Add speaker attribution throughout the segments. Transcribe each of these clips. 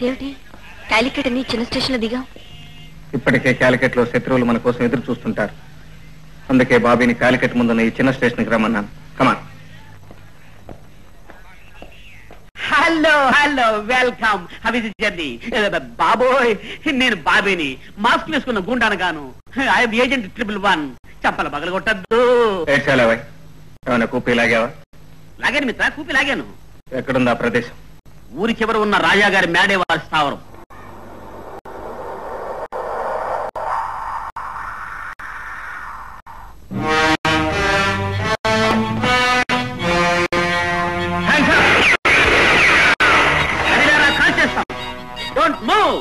Speaker 1: ఇదేమిటి? కాలికట్ అని చిన్న స్టేషన్లో దిగాం.
Speaker 2: ఇప్పటికే క్యాలికట్లో శత్రువులు మన కోసం ఎదురు చూస్తుంటారు. అందుకే బాబీని క్యాలికట్ ముందున్న ఈ చిన్న స్టేషన్కి రమ్మన్నాను. Come on
Speaker 3: hello hello welcome. How is journey బాబోయ్ నేను బాబీని. మాస్క్ వేసుకున్న గుండాను గాను. ఐఎమ్ ఏజెంట్ ట్రిపుల్ వన్ చప్పల పగల కొట్టద్దు.
Speaker 2: ఏడ్చాలేవా? ఏమైనా కూపీ లాగావా?
Speaker 3: లాగాను మిత్ర కూపి లాగాను.
Speaker 2: ఎక్కడుందా ప్రదేశం?
Speaker 3: ఊరి చివర ఉన్న రాజా గారి మేడే వారి స్థావరం. డోంట్ మూవ్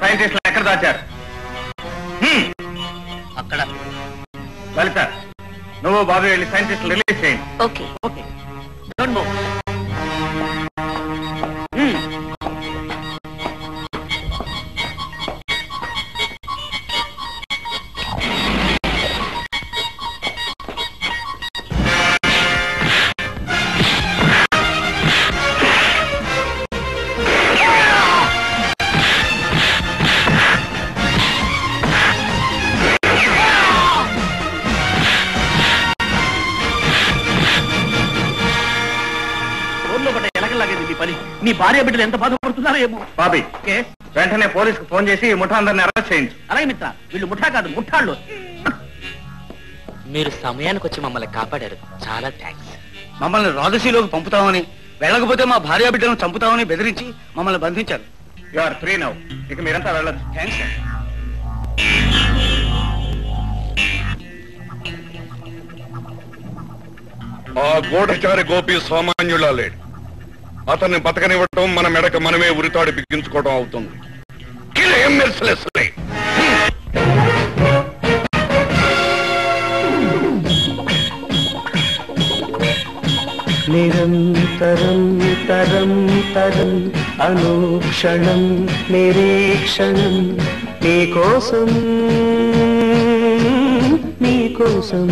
Speaker 2: సైంటిస్టులు ఎక్కడ దాచారు?
Speaker 3: అక్కడ.
Speaker 2: లలిత నువ్వు బాబు వెళ్ళి సైంటిస్టులు రిలీజ్ చేయండి
Speaker 1: ఓకే
Speaker 3: ఓకే మీ భార్య బిడ్డలు ఎంత బాధపడుతున్నారో ఏమో.
Speaker 2: బాబీ. వెంటనే పోలీసుకు ఫోన్ చేసి ముఠా అందరిని అరెస్ట్ చేయించు.
Speaker 3: అలాగే మిత్ర వీళ్ళు ముఠా కాదు ముఠాళ్ళు.
Speaker 4: మీరు సమయానికి వచ్చి మమ్మల్ని కాపాడారు. చాలా థ్యాంక్స్
Speaker 5: మమ్మల్ని రాజసీలోకి పంపుతామని వెళ్ళకపోతే మా భార్య బిడ్డలను చంపుతామని బెదిరించి మమ్మల్ని బంధించారు.
Speaker 2: యు ఆర్ ఫ్రీ నౌ ఇక మీరంతా వెళ్ళొచ్చు
Speaker 5: థ్యాంక్స్
Speaker 6: ఆ గూఢచారి గోపి సామాన్యులా లేడు. అతన్ని బతకనివ్వటం మన మెడక మనమే ఉరితాడు బిగించుకోవడం అవుతుంది.
Speaker 7: నిరంతరం తరం తరం అనుక్షణం నిరీక్షణం నీకోసం నీకోసం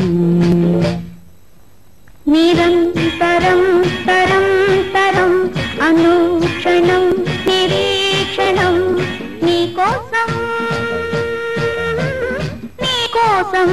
Speaker 8: నిరంతరం తరం తరం అనుక్షణం నిరీక్షణం నీకోసం నీకోసం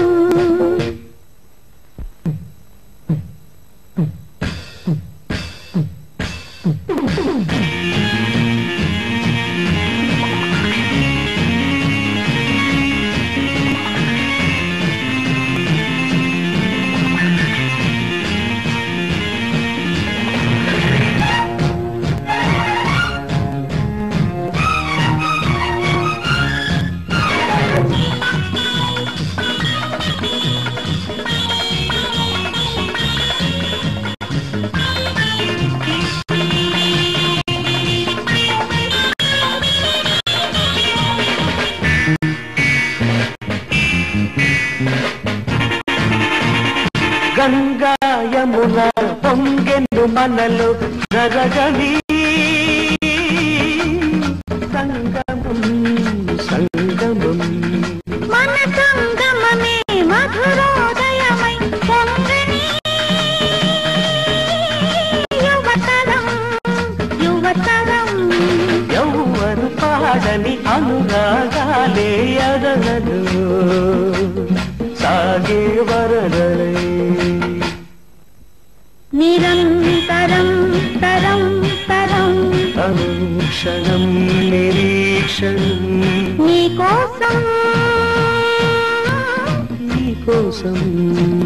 Speaker 7: గంగా పొంగెను పొంగెందు మనలో జరగని i'm
Speaker 8: ocean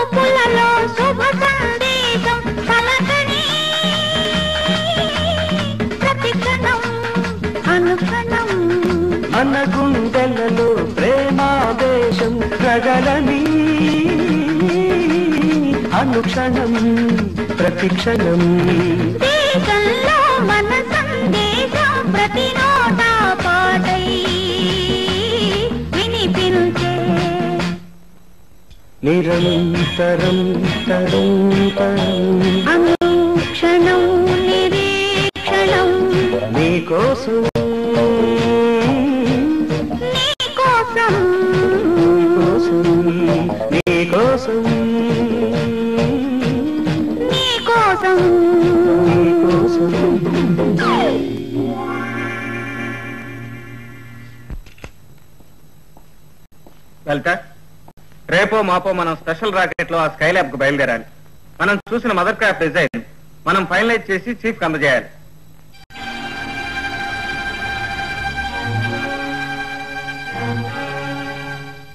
Speaker 8: చూపులలో ప్రతిక్షణం
Speaker 7: అనుక్షణం. మన ప్రేమాదేశం ప్రగలని అనుక్షణం ప్రతిక్షణం.
Speaker 8: మన సందేశం ప్రతిరోజు
Speaker 7: నిరంతరం తరం తరం
Speaker 8: అనుక్షణం నిరీక్షణం
Speaker 7: నీకోసం.
Speaker 8: నీకోసం
Speaker 7: కోసం నీకోసం.
Speaker 8: నీకోసం.
Speaker 7: నీకోసం.
Speaker 2: లలిత రేపో మాపో మనం స్పెషల్ రాకెట్లో ఆ స్కై ల్యాబ్కు బయలుదేరాలి. మనం చూసిన మదర్ క్రాఫ్ట్ డిజైన్ మనం ఫైనలైజ్ చేసి చీఫ్కి అందజేయాలి.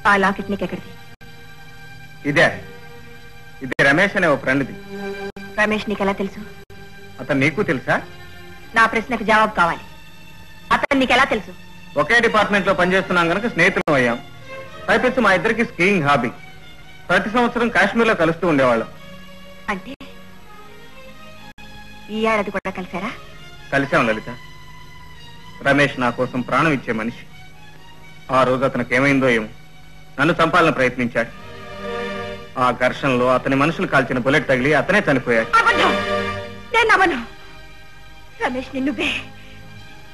Speaker 1: ఆ లాకెట్ నీకెక్కడిది?
Speaker 2: ఇదే. ఇది రమేష్ అనే ఓ ఫ్రెండ్ది.
Speaker 1: రమేష్ నీకెలా తెలుసు?
Speaker 2: అతను నీకు తెలుసా?
Speaker 1: నా ప్రశ్నకు జవాబు కావాలి. అతను నీకెలా తెలుసు?
Speaker 2: ఒకే డిపార్ట్మెంట్లో పనిచేస్తున్నాం కనుక స్నేహితులం అయ్యాం. పైపెచ్చు మా ఇద్దరికి స్కీయింగ్ హాబీ. ప్రతి సంవత్సరం కాశ్మీర్లో కలుస్తూ ఉండేవాళ్ళం.
Speaker 1: అంటే? ఈ ఏడాది కూడా కలిసారా
Speaker 2: కలిసాం లలిత. రమేష్ నా కోసం ప్రాణం ఇచ్చే మనిషి. ఆ రోజు అతనికి ఏమైందో ఏమో. నన్ను చంపాలని ప్రయత్నించాడు. ఆ ఘర్షణలో అతని మనుషులు కాల్చిన బుల్లెట్ తగిలి అతనే చనిపోయాడు.
Speaker 1: రమేష్ నువ్వే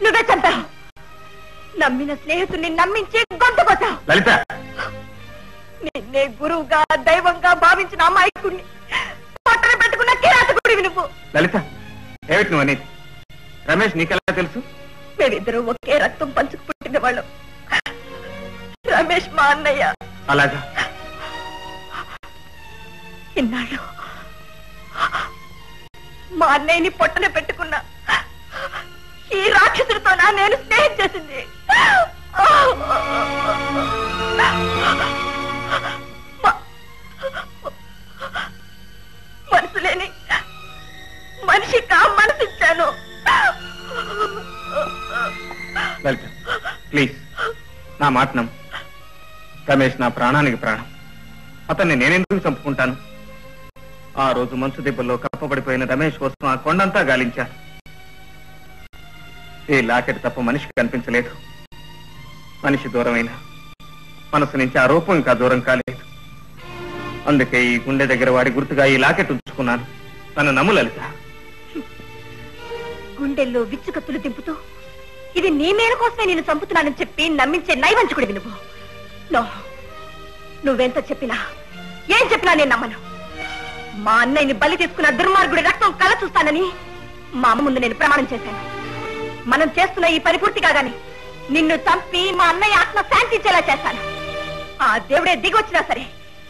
Speaker 1: నువ్వే చంపావు. నమ్మిన స్నేహితుడిని నమ్మించి గొంతు కొట్టావు
Speaker 2: లలిత!
Speaker 1: నిన్నే గురువుగా దైవంగా భావించిన అమాయకుడిని పట్టణ పెట్టుకున్న కిరాతకుడివి నువ్వు.
Speaker 2: లలిత! ఏమిటి నువ్వు అనేది? రమేష్ నీకెలా తెలుసు?
Speaker 1: మేమిద్దరూ ఒకే రక్తం పంచుకు పుట్టిన వాళ్ళం. రమేష్ మా అన్నయ్య.
Speaker 2: అలాగా?
Speaker 1: ఇన్నాళ్ళు మా అన్నయ్యని పొట్టన పెట్టుకున్నా ఈ రాక్షసుడితో నా నేను స్నేహం చేసింది?
Speaker 2: మాట నమ్ము రమేష్ నా ప్రాణానికి ప్రాణం. అతన్ని నేనెందుకు చంపుకుంటాను? ఆ రోజు మంచు దెబ్బల్లో కప్పబడిపోయిన రమేష్ కోసం ఆ కొండంతా గాలించాను. ఈ లాకెట్ తప్ప మనిషికి కనిపించలేదు. మనిషి దూరమైన. మనసు నుంచి ఆ రూపం ఇంకా దూరం కాలేదు. అందుకే ఈ గుండె దగ్గర వాడి గుర్తుగా ఈ లాకెట్ ఉంచుకున్నాను. నన్ను నమ్ము లలిత.
Speaker 1: గుండెల్లో విచ్చుకత్తులు దింపుతూ ఇది నీ మేలు కోసమే నేను చంపుతున్నానని చెప్పి నమ్మించే నైవంచుకుడివి నువ్వు. నో నువ్వెంత చెప్పినా ఏం చెప్పినా నేను నమ్మను. మా అన్నయ్యని బలి తీసుకున్న దుర్మార్గుడి రక్తం కల చూస్తానని మా అమ్మ ముందు నేను ప్రమాణం చేశాను. మనం చేస్తున్న ఈ పని పూర్తి కాగాని నిన్ను చంపి మా అన్నయ్య ఆత్మ శాంతించేలా చేస్తాను. ఆ దేవుడే దిగొచ్చినా సరే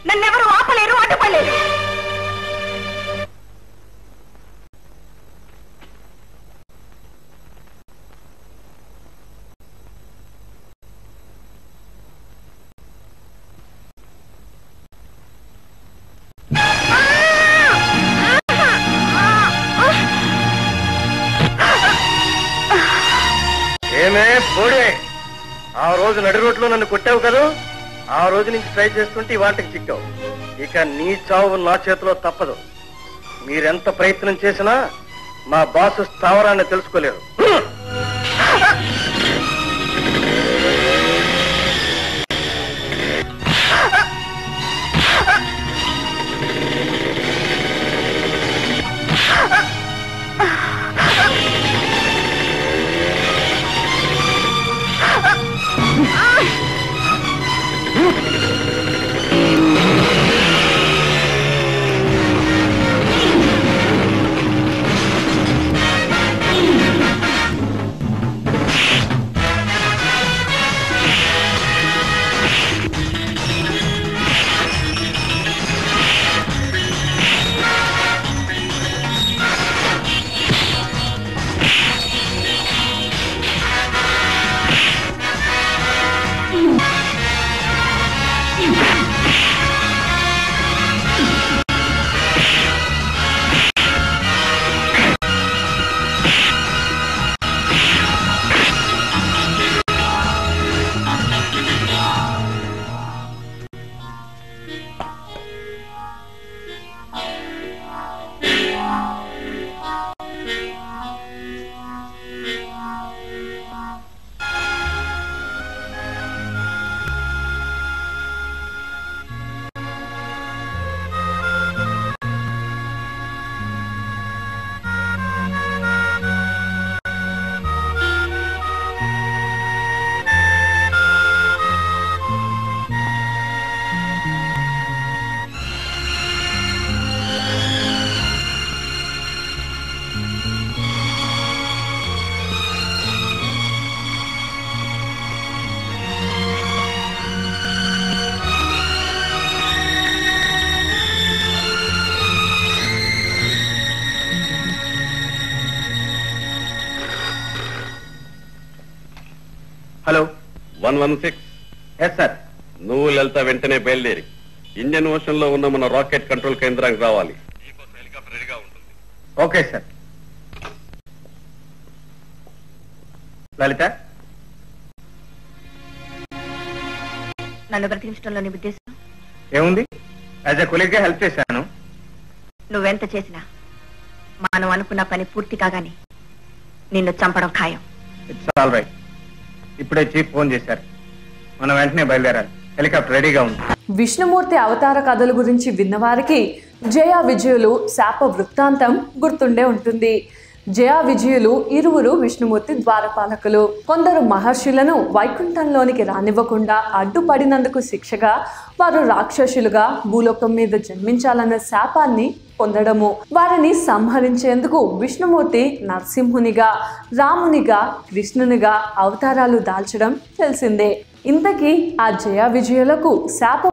Speaker 1: నన్నెవరూ ఆపలేరు అడ్డుపడలేరు.
Speaker 2: ఏమే ఆ రోజు నడి రోడ్లో నన్ను కొట్టావు కదా? ఆ రోజు నుంచి ట్రై చేస్తుంటే వాటికి చిక్కావు. ఇక నీ చావు నా చేతిలో తప్పదు. మీరెంత ప్రయత్నం చేసినా మా బాసు స్థావరాన్ని తెలుసుకోలేరు.
Speaker 6: One one six.
Speaker 2: Yes sir
Speaker 6: నువ్వు లలిత వెంటనే బయలుదేరి. ఇండియన్ ఓషన్లో ఉన్న మన రాకెట్ కంట్రోల్ కేంద్రానికి రావాలి.
Speaker 2: Okay sir Lalitha?
Speaker 1: నన్ను బ్రతికించడంలో నీ ఉద్దేశం?
Speaker 2: ఏముంది? యాజ్ ఎ కొలీగ్గా హెల్ప్ చేశాను.
Speaker 1: నువ్వెంత చేసినా మనం అనుకున్న పని పూర్తి కాగానే నిన్ను చంపడం ఖాయం.
Speaker 2: ఇట్స్ ఆల్ రైట్ ఇప్పుడే చీఫ్ ఫోన్ చేశారు. మనం వెంటనే బయలుదేరాలి. హెలికాప్టర్ రెడీగా ఉంది.
Speaker 9: విష్ణుమూర్తి అవతార కథల గురించి విన్నవారికి జయ విజయులు శాప వృత్తాంతం గుర్తుండే ఉంటుంది. జయ విజయులు ఇరువురు విష్ణుమూర్తి ద్వారపాలకులు. కొందరు మహర్షులను వైకుంఠంలోనికి రానివ్వకుండా అడ్డుపడినందుకు శిక్షగా వారు రాక్షసులుగా భూలోకం మీద జన్మించాలన్న శాపాన్ని పొందడము వారిని సంహరించేందుకు విష్ణుమూర్తి నరసింహునిగా రామునిగా కృష్ణునిగా అవతారాలు దాల్చడం తెలిసిందే. ఇంతకీ ఆ జయ విజయులకు శాప